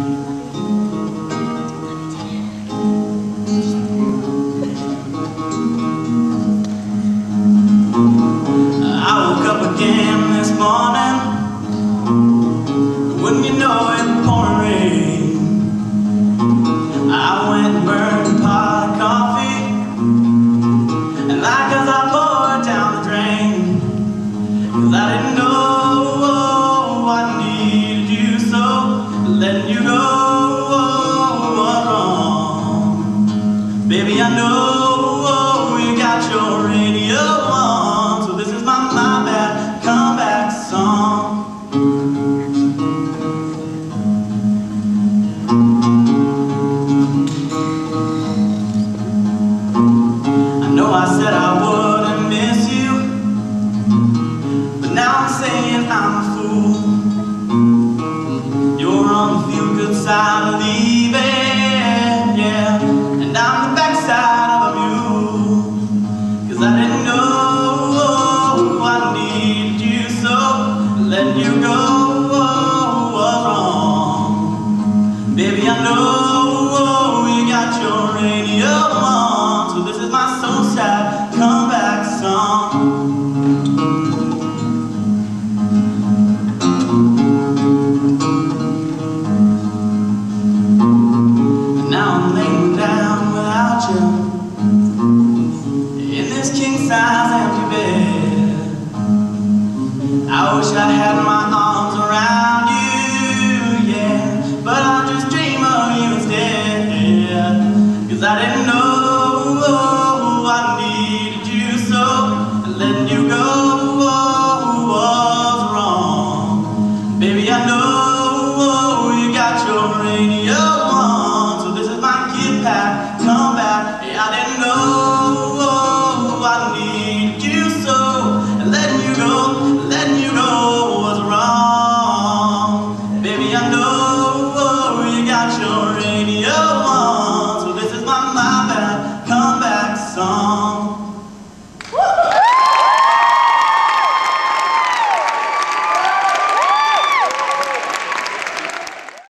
I woke up again this morning. I know oh, you got your radio on, so this is my my bad comeback song. I know I said I wouldn't miss you, but now I'm saying I'm a fool. You're on the feel good side of leaving, you go Cause I didn't know I needed you so, letting you go was wrong. Baby, I know you got your radio on, so this is my get back, come back. Yeah, I didn't know I needed you so, letting you go, letting you go was wrong. Baby, I know